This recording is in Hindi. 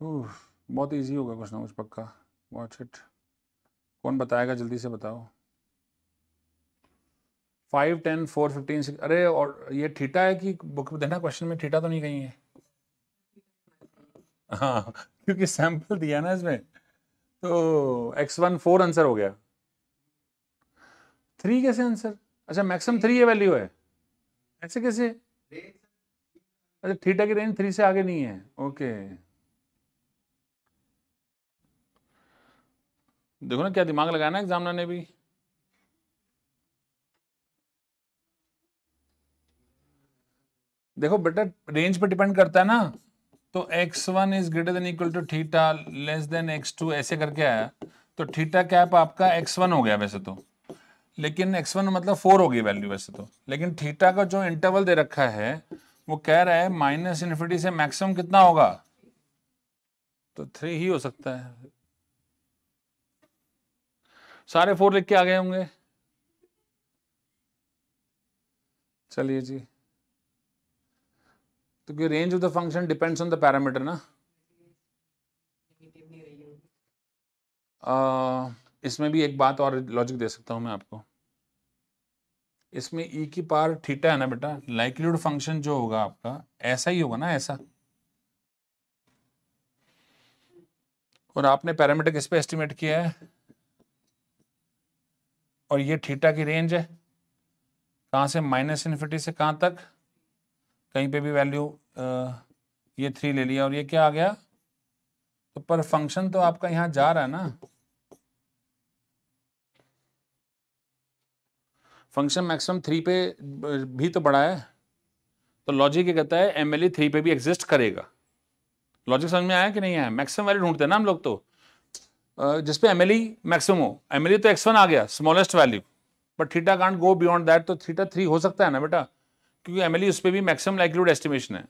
बहुत इजी होगा कुछ ना कुछ पक्का। वॉच इट कौन बताएगा? जल्दी से बताओ। Five ten four fifteen six अरे और ये थीटा है कि बुक में देना? क्वेश्चन में थीटा तो नहीं कहीं है। हाँ क्योंकि सैंपल दिया ना इसमें। तो एक्स वन फोर आंसर हो गया। थ्री कैसे आंसर अच्छा मैक्सिमम थ्री ये वैल्यू है। ऐसे कैसे? अच्छा थीटा की रेंज थ्री से आगे नहीं है। ओके देखो ना, क्या दिमाग लगाना एग्जामिनर ने भी? देखो बेटा रेंज पे डिपेंड करता है ना। तो x one is greater than equal to theta less than x two ऐसे करके आया। तो थीटा कैप आपका एक्स वन हो गया वैसे तो। लेकिन एक्स वन मतलब फोर होगी वैल्यू वैसे तो। लेकिन थीटा का जो इंटरवल दे रखा है, वो कह रहा है माइनस इन्फिनिटी से मैक्सिमम कितना होगा? तो थ्री ही हो सकता है। सारे फोर लिख के आ गए होंगे। चलिए जी। तो range of the function depends on the parameter ना। आ, इसमें भी एक बात और लॉजिक दे सकता हूँ मैं आपको। इसमें ई e की पार थीटा है ना बेटा? लाइकलीहुड फ़ंक्शन जो होगा आपका ऐसा ही होगा ना ऐसा। और आपने पैरामीटर किस पे एस्टिमेट किया है? और ये थीटा की रेंज है। कहाँ से माइनस इन्फिनिटी से कहाँ तक? कहीं पे भी वैल्यू ये थ्री ले लिया और ये क्या आ गया? तो पर फ़ंक्शन तो आपका यहाँ जा रहा है ना। फ़ंक्शन मैक्सिमम थ्री पे भी तो बड़ा है। तो लॉजिक ये कहता है एम एल थ्री पे भी एग्जिस्ट करेगा। लॉजिक समझ में आया कि नहीं आया? मैक्सिमम वैल्यू ढूंढते हैं ना हम लोग तो। जिसपे एम एल ई मैक्सिमम हो एम एल ई तो एक्स वन आ गया smallest value but theta can't go beyond that तो थीटा थ्री हो सकता है ना बेटा? क्योंकि एम एल ई उस पर भी मैक्सिमम लाइकलीहुड एस्टिमेशन है।